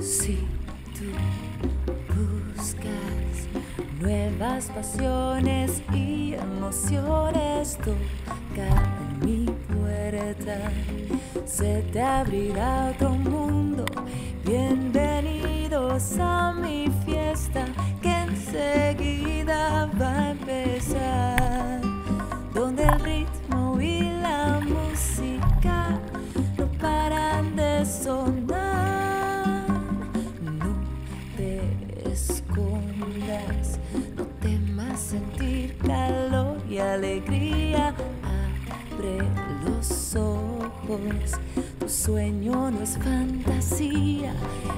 Si tú buscas nuevas pasiones y emociones, toca en mi puerta. Se te abrirá otro mundo alegría. Abre los ojos, tu sueño no es fantasía.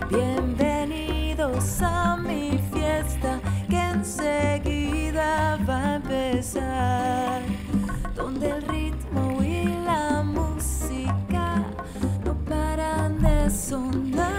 Bienvenidos a mi fiesta que enseguida va a empezar. Donde el ritmo y la música no paran de sonar.